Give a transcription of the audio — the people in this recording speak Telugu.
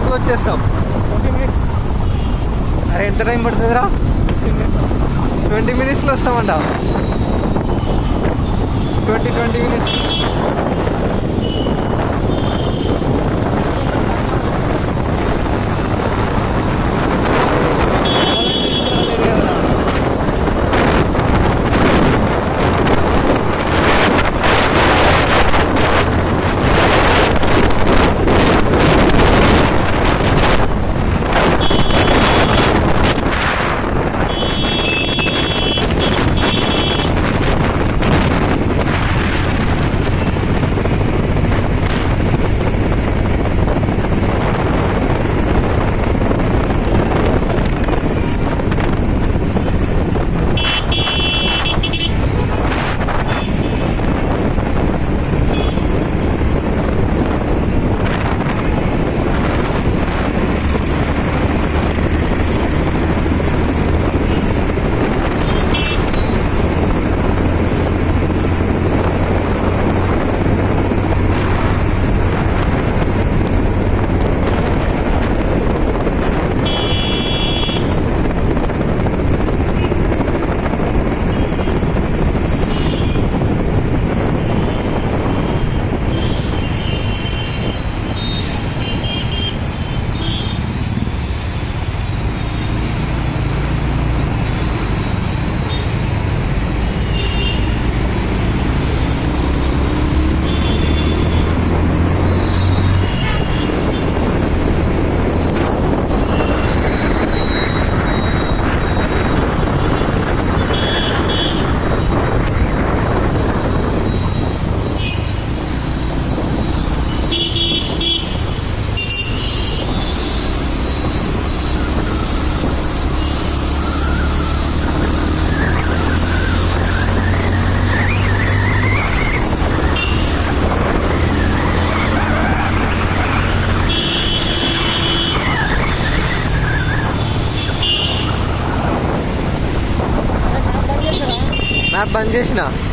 లోపల వచ్చేస్తాం. అరే ఎంత టైం పడుతుందిరా? ట్వంటీ మినిట్స్లో వస్తామంట. Twenty twenty minutes. આ બંધ છે ને